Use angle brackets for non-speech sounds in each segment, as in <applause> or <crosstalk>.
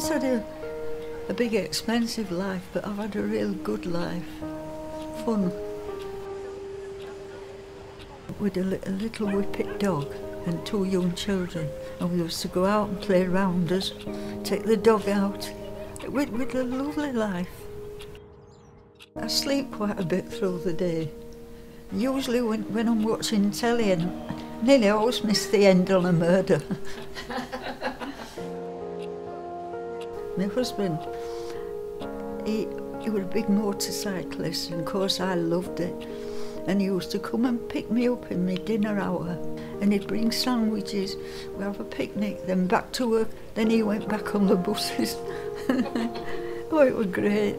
Mum's had a, a big expensive life, but I've had a real good life. Fun. With a, li- a little whippet dog and two young children. And we used to go out and play rounders, take the dog out. With a lovely life. I sleep quite a bit through the day. Usually when, when I'm watching telly and nearly always miss the end on a murder. <laughs> My husband, he, he was a big motorcyclist and of course I loved it. And he used to come and pick me up in my dinner hour and he'd bring sandwiches, we have a picnic, then back to work, then he went back on the buses. <laughs> oh, it was great.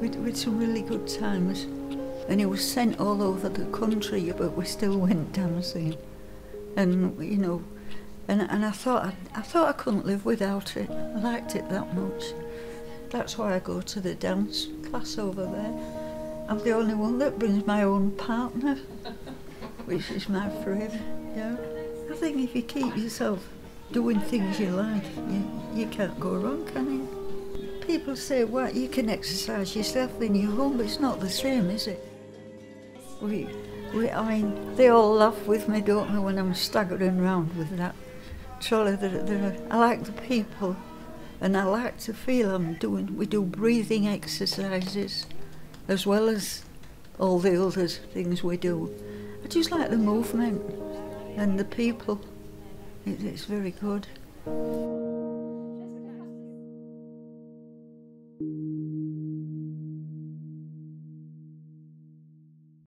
We had some really good times. And he was sent all over the country, but we still went dancing. And, you know, and, and I thought I, I thought I couldn't live without it. I liked it that much. That's why I go to the dance class over there. I'm the only one that brings my own partner, <laughs> which is my friend. Yeah. I think if you keep yourself doing things you like, you, you can't go wrong, can you? People say, well, you can exercise yourself in your home, but it's not the same, is it? We, we, I mean, they all laugh with me, don't they, when I'm staggering around with that trolley. They're, they're, I like the people, and I like to feel I'm doing, we do breathing exercises as well as all the other things we do. I just like the movement and the people. It, it's very good.